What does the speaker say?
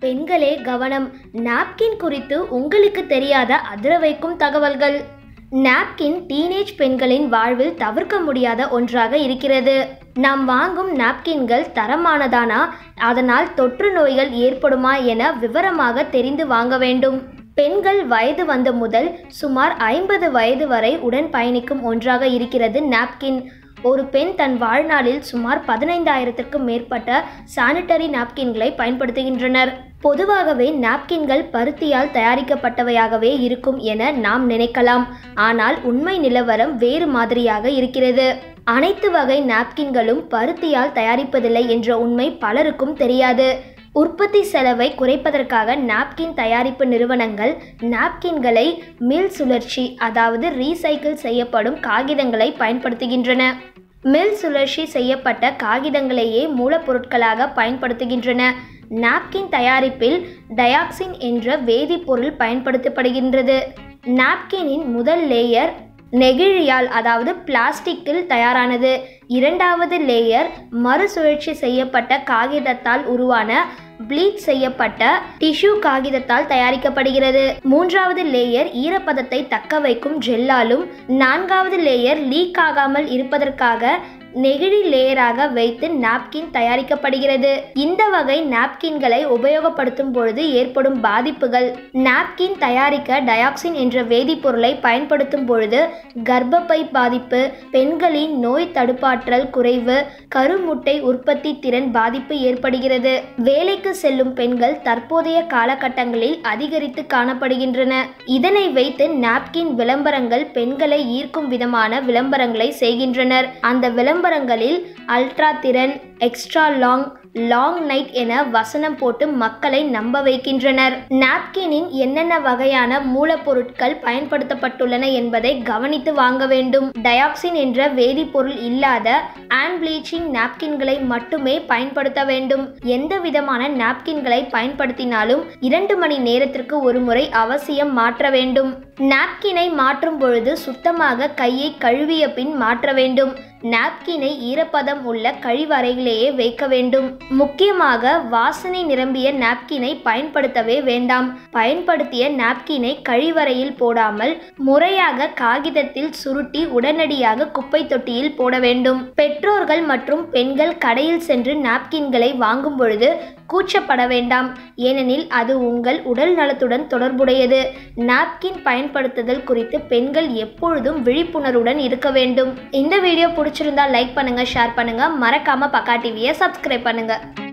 பெண்களே கவனம். நாப்கின் குறித்து உங்களுக்கு தெரியாத அதிர வைக்கும் தகவல்கள். நாப்கின் டீனேஜ் பெண்களின் வாழ்வில் தவிர்க்க முடியாத ஒன்றாக இருக்கிறது. நாம் வாங்கும் நாப்கின்கள் தரமானதானா? அதனால் தொற்று நோய்கள் ஏற்படுமா என விவரமாக தெரிந்து வாங்க வேண்டும். பெண்கள் வயது வந்த முதல் சுமார் ஐம்பது வயது வரை உடன் பயணிக்கும் ஒன்றாக இருக்கிறது நாப்கின். ஒரு பெண் தன் வாழ்நாளில் சுமார் பதினைந்தாயிரத்திற்கும் மேற்பட்ட சானிட்டரி நாப்கின்களை பயன்படுத்துகின்றனர். பொதுவாகவே நாப்கின்கள் பருத்தியால் தயாரிக்கப்பட்டவையாகவே இருக்கும் என நாம் நினைக்கலாம். ஆனால் உண்மை நிலவரம் வேறு மாதிரியாக இருக்கிறது. அனைத்து வகை நாப்கின்களும் பருத்தியால் தயாரிப்பதில்லை என்ற உண்மை பலருக்கும் தெரியாது. உற்பத்தி செலவை குறைப்பதற்காக நாப்கின் தயாரிப்பு நிறுவனங்கள் நாப்கின்களை மில் சுழற்சி அதாவது ரீசைக்கிள் செய்யப்படும் காகிதங்களை பயன்படுத்துகின்றன. மில் சுழற்சி செய்யப்பட்ட காகிதங்களையே மூலப்பொருட்களாக பயன்படுத்துகின்றன. நாப்கின் தயாரிப்பில் டயாக்சின் என்ற வேதிப்பொருள் பயன்படுத்தப்படுகின்றது. நாப்கினின் முதல் லேயர் நெகிழியால் அதாவது பிளாஸ்டிக்கில் தயாரானது. இரண்டாவது லேயர் மறுசுழற்சி செய்யப்பட்ட காகிதத்தால் உருவான ப்ளீச் செய்யப்பட்ட டிஷ்யூ காகிதத்தால் தயாரிக்கப்படுகிறது. மூன்றாவது லேயர் ஈரப்பதத்தை தக்க வைக்கும் ஜெல்லாலும் நான்காவது லேயர் லீக் ஆகாமல் இருப்பதற்காக நெகிழி லேயராக வைத்து நாப்கின் தயாரிக்கப்படுகிறது. இந்த வகை நாப்கின்களை உபயோகப்படுத்தும் பொழுது ஏற்படும் பாதிப்புகள். நாப்கின் தயாரிக்க டயாக்சின் என்ற வேதிப்பொருளை பயன்படுத்தும் பொழுது கர்ப்பப்பை பாதிப்பு பெண்களின் நோய் தடுப்பாற்றல் குறைவு கருமுட்டை உற்பத்தி திறன் பாதிப்பு ஏற்படுகிறது. வேலைக்கு செல்லும் பெண்கள் தற்போதைய காலகட்டங்களில் அதிகரித்து காணப்படுகின்றன. இதனை வைத்து நாப்கின் விளம்பரங்கள் பெண்களை ஈர்க்கும் விதமான விளம்பரங்களை செய்கின்றனர். அந்த விளம்பரங்களில் அல்ட்ரா திறன் எக்ஸ்ட்ரா லாங் லாங் நைட் என வசனம் போட்டு மக்களை நம்ப வைக்கின்றனர். நாப்கினின் என்னென்ன வகையான மூலப்பொருட்கள் பயன்படுத்தப்பட்டுள்ளன என்பதை கவனித்து வாங்க வேண்டும். டயாக்சின் என்ற வேதிப்பொருள் இல்லாத ஆன் ப்ளீச்சிங் நாப்கின்களை மட்டுமே பயன்படுத்த வேண்டும். எந்த விதமான நாப்கின்களை பயன்படுத்தினாலும் இரண்டு மணி நேரத்திற்கு ஒரு முறை அவசியம் மாற்ற வேண்டும். நாப்கினை மாற்றும் பொழுது சுத்தமாக கையை கழுவிய பின் மாற்ற வேண்டும். நாப்கினை ஈரப்பதம் உள்ள கழிவறையிலேயே வைக்க வேண்டும். முக்கியமாக வாசனை நிரம்பிய நாப்கினை பயன்படுத்தவே வேண்டாம். பயன்படுத்திய நாப்கினை கழிவறையில் போடாமல் முறையாக காகிதத்தில் சுருட்டி உடனடியாக குப்பை தொட்டியில் போட வேண்டும். பெற்றோர்கள் மற்றும் பெண்கள் கடையில் சென்று நாப்கின்களை வாங்கும் பொழுது கூச்சப்பட வேண்டாம். ஏனெனில் அது உங்கள் உடல் நலத்துடன் தொடர்புடையது. நாப்கின் பயன்படுத்துதல் குறித்து பெண்கள் எப்பொழுதும் விழிப்புணர்வுடன் இருக்க வேண்டும். இந்த வீடியோ பிடிச்சிருந்தா லைக் பண்ணுங்கள் ஷேர் பண்ணுங்கள் மறக்காமல் பக்கா டிவியை சப்ஸ்கிரைப் பண்ணுங்கள்